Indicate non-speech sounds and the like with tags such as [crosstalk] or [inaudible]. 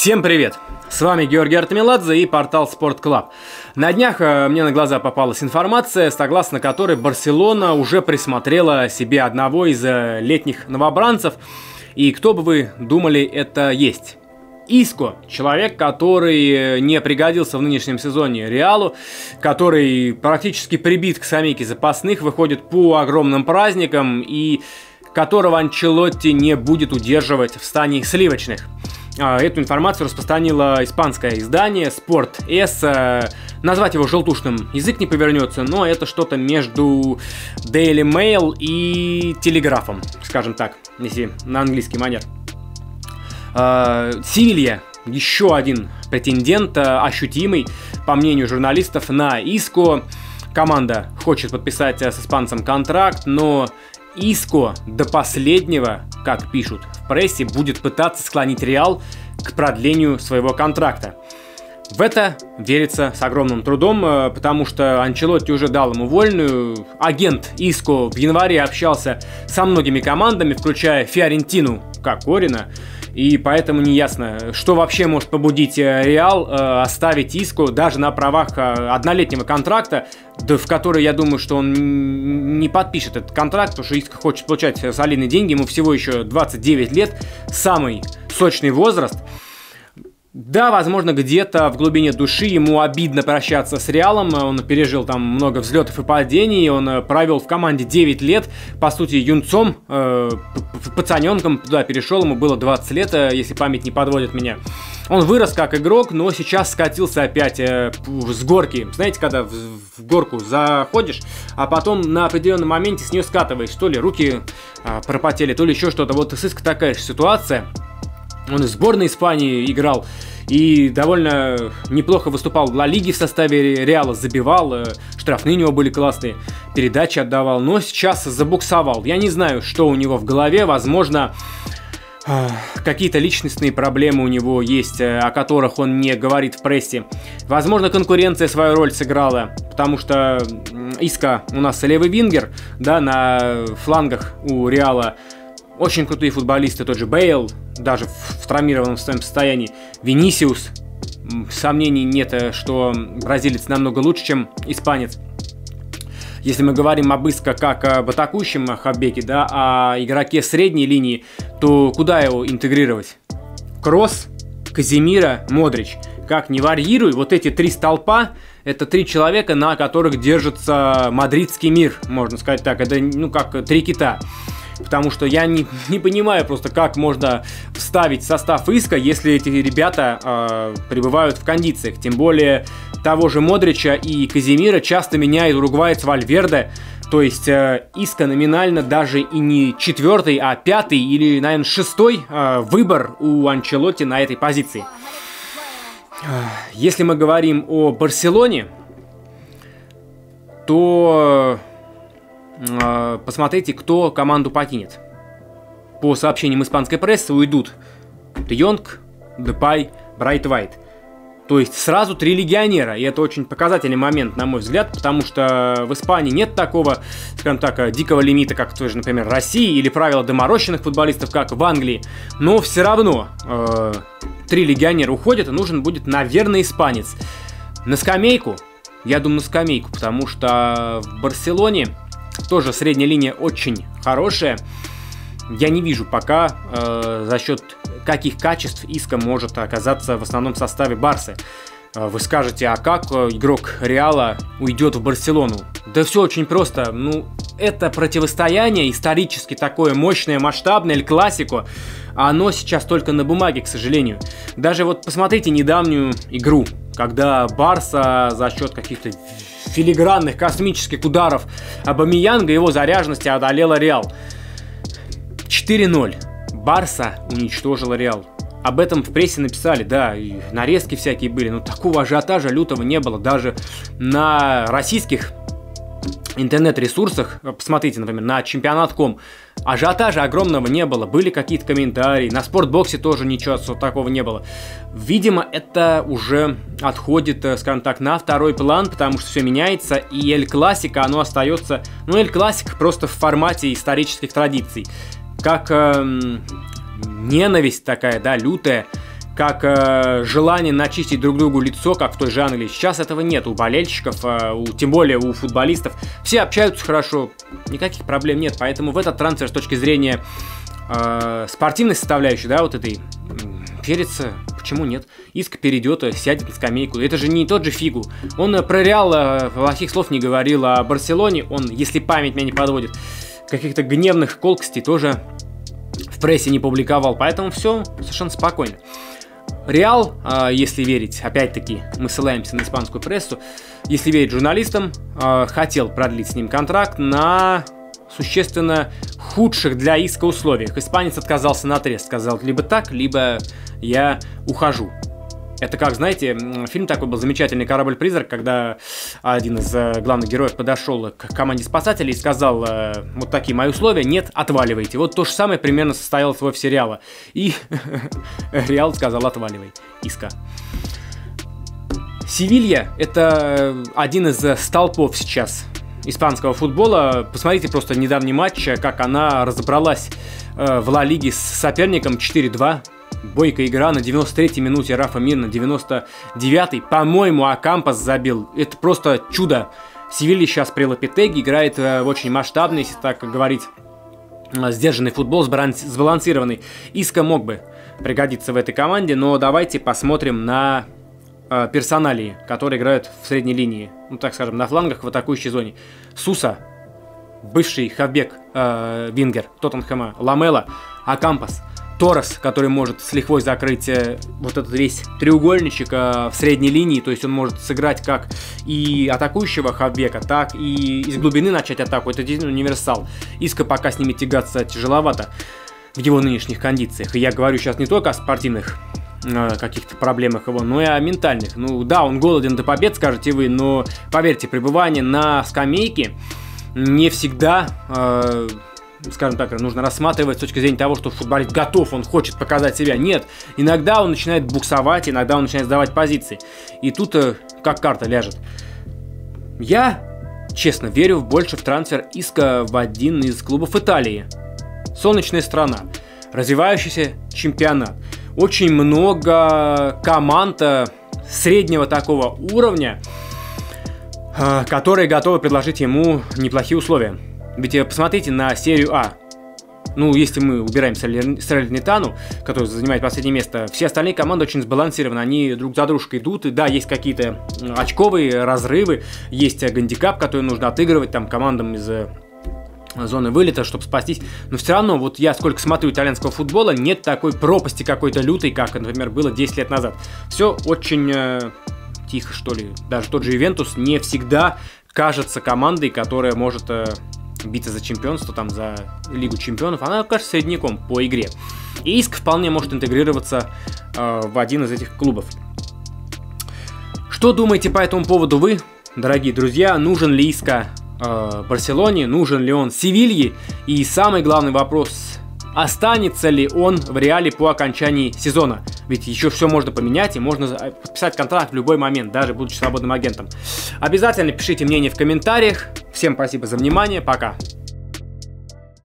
Всем привет! С вами Георгий Артемеладзе и портал Sport Club. На днях э, мне на глаза попалась информация, согласно которой Барселона уже присмотрела себе одного из э, летних новобранцев. И кто бы вы думали, это есть? Иско, человек, который э, не пригодился в нынешнем сезоне Реалу, который практически прибит к скамейке запасных, выходит по огромным праздникам и которого Анчелотти не будет удерживать в стане сливочных. А, эту информацию распространило испанское издание Sport S. Э, назвать его желтушным язык не повернется, но это что-то между Daily Mail и Телеграфом, скажем так, если на английский манер. А, Севилья еще один претендент, э, ощутимый, по мнению журналистов, на Иско. Команда хочет подписать э, с испанцем контракт, но Иско до последнего, как пишут в прессе, будет пытаться склонить Реал к продлению своего контракта. В это верится с огромным трудом, э, потому что Анчелотти уже дал ему вольную. Агент Иско в январе общался со многими командами, включая Фиорентину Кокорина, и поэтому не ясно, что вообще может побудить э, Реал э, оставить Иско даже на правах э, однолетнего контракта, в который, я думаю, что он не подпишет этот контракт, потому что Иско хочет получать солидные деньги, ему всего еще 29 лет, самый сочный возраст – да, возможно, где-то в глубине души ему обидно прощаться с Реалом. Он пережил там много взлетов и падений. Он э, провел в команде 9 лет. По сути, юнцом, э, пацаненком туда перешел. Ему было 20 лет, э, если память не подводит меня. Он вырос как игрок, но сейчас скатился опять э, с горки. Знаете, когда в, в горку заходишь, а потом на определенном моменте с нее скатываешь. То ли руки э, пропотели, то ли еще что-то. Вот с такая же ситуация. Он в сборной Испании играл и довольно неплохо выступал в Ла Лиге в составе Реала, забивал, э, штрафные у него были классные, передачи отдавал, но сейчас забуксовал. Я не знаю, что у него в голове, возможно, э, какие-то личностные проблемы у него есть, э, о которых он не говорит в прессе. Возможно, конкуренция свою роль сыграла, потому что Иска у нас левый вингер, да, на флангах у Реала очень крутые футболисты, тот же Бейл, даже в, в травмированном своем состоянии, Винисиус, сомнений нет, э, что бразилец намного лучше, чем испанец. Если мы говорим об Иско как об атакующем хабеке, да, о игроке средней линии, то куда его интегрировать? Кросс, Казимира, Модрич. Как не варьируй, вот эти три столпа, это три человека, на которых держится мадридский мир, можно сказать так. Это, ну, как три кита потому что я не, не понимаю просто, как можно вставить состав иска, если эти ребята э, пребывают в кондициях. Тем более того же Модрича и Казимира часто меняет уругвайец Вальверде, то есть э, Иска номинально даже и не четвертый, а пятый или, наверное, шестой э, выбор у Анчелотти на этой позиции. Если мы говорим о Барселоне, то посмотрите, кто команду покинет. По сообщениям испанской прессы уйдут Де Йонг, Депай, Брайт Вайт. То есть сразу три легионера, и это очень показательный момент, на мой взгляд, потому что в Испании нет такого, скажем так, дикого лимита, как в той же, например, России, или правила доморощенных футболистов, как в Англии. Но все равно э, три легионера уходят, и нужен будет, наверное, испанец. На скамейку, я думаю, на скамейку, потому что в Барселоне тоже средняя линия очень хорошая. Я не вижу пока э, за счет каких качеств Иска может оказаться в основном составе Барсы. Э, вы скажете, а как э, игрок Реала уйдет в Барселону? Да все очень просто. Ну, это противостояние исторически такое мощное, масштабное, Эль Классико, оно сейчас только на бумаге, к сожалению. Даже вот посмотрите недавнюю игру, когда Барса за счет каких-то филигранных космических ударов Абамиянга его заряженности одолела Реал. 4-0. Барса уничтожила Реал. Об этом в прессе написали, да, и нарезки всякие были, но такого ажиотажа лютого не было. Даже на российских интернет-ресурсах, посмотрите, например, на чемпионат.ком, ажиотажа огромного не было, были какие-то комментарии, на спортбоксе тоже ничего такого не было. Видимо, это уже отходит, э, скажем так, на второй план, потому что все меняется, и Эль Классика, оно остается, ну, Эль Классик просто в формате исторических традиций. Как эм, ненависть такая, да, лютая, как э, желание начистить друг другу лицо, как в той же Англии. Сейчас этого нет у болельщиков, э, у, тем более у футболистов. Все общаются хорошо, никаких проблем нет. Поэтому в этот трансфер с точки зрения э, спортивной составляющей, да, вот этой Перец, почему нет? Иск перейдет, сядет на скамейку. Это же не тот же Фигу. Он э, про Реал э, плохих слов не говорил, а Барселоне он, если память меня не подводит, каких-то гневных колкостей тоже в прессе не публиковал. Поэтому все совершенно спокойно. Реал, э, если верить, опять-таки, мы ссылаемся на испанскую прессу, если верить журналистам, хотел продлить с ним контракт на существенно худших для иска условиях. Испанец отказался на отрез, сказал либо так, либо я ухожу. Это как, знаете, фильм такой был замечательный «Корабль-призрак», когда один из э, главных героев подошел к команде спасателей и сказал, э, вот такие мои условия, нет, отваливайте. Вот то же самое примерно состоялось в сериала. И [laughs] Реал сказал, отваливай, Иска. Севилья – это один из столпов сейчас испанского футбола. Посмотрите просто недавний матч, как она разобралась э, в Ла Лиге с соперником 4-2. Бойкая игра на 93-й минуте, Рафа Мир на 99-й. По-моему, Акампас забил. Это просто чудо. Севилья сейчас при Лапитеге играет э, в очень масштабный, если так говорить, э, сдержанный футбол, сбалансированный. Иска мог бы пригодиться в этой команде, но давайте посмотрим на э, персоналии, которые играют в средней линии, ну так скажем, на флангах в атакующей зоне. Суса, бывший хавбек э, Вингер Тоттенхэма, Ламела, Акампас, Торрес, который может с лихвой закрыть э, вот этот весь треугольничек э, в средней линии, то есть он может сыграть как и атакующего хавбека, так и из глубины начать атаку. Это действительно универсал. Иска пока с ними тягаться тяжеловато в его нынешних кондициях. И я говорю сейчас не только о спортивных каких-то проблемах его, но и о ментальных. Ну да, он голоден до побед, скажете вы, но поверьте, пребывание на скамейке не всегда, э, скажем так, нужно рассматривать с точки зрения того, что футболист готов, он хочет показать себя. Нет, иногда он начинает буксовать, иногда он начинает сдавать позиции. И тут э, как карта ляжет. Я, честно, верю больше в трансфер Иска в один из клубов Италии. Солнечная страна, развивающийся чемпионат – очень много команд э, среднего такого уровня, э, которые готовы предложить ему неплохие условия. Ведь э, посмотрите на серию А. Ну, если мы убираем Салернитану, который занимает последнее место, все остальные команды очень сбалансированы, они друг за дружкой идут, и да, есть какие-то очковые разрывы, есть гандикап, который нужно отыгрывать там командам из зоны вылета, чтобы спастись. Но все равно, вот я сколько смотрю итальянского футбола, нет такой пропасти какой-то лютой, как, например, было 10 лет назад. Все очень э, тихо, что ли. Даже тот же Ивентус не всегда кажется командой, которая может э, биться за чемпионство, там, за Лигу чемпионов. Она кажется средняком по игре. И Иск вполне может интегрироваться э, в один из этих клубов. Что думаете по этому поводу вы, дорогие друзья? Нужен ли Иска э, Барселоне, нужен ли он Севилье и самый главный вопрос, останется ли он в Реале по окончании сезона. Ведь еще все можно поменять и можно подписать контракт в любой момент, даже будучи свободным агентом. Обязательно пишите мнение в комментариях. Всем спасибо за внимание, пока.